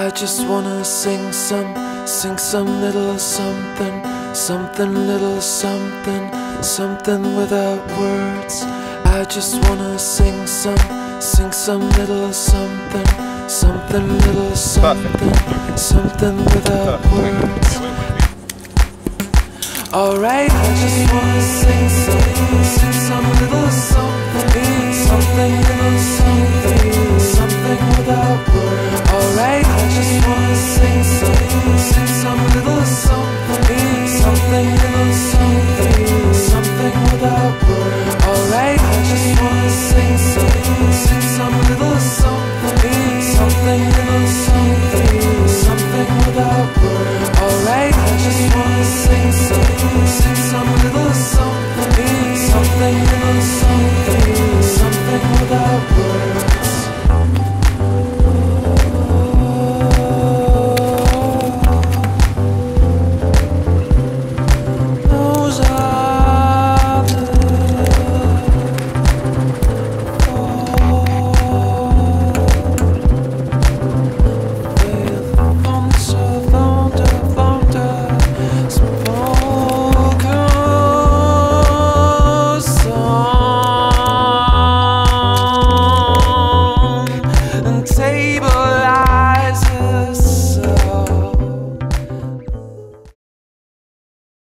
I just wanna sing some, sing some little something, something little something, something without words. I just wanna sing some, sing some little something, something little something, something without words. Alright, I just wanna sing some, sing some I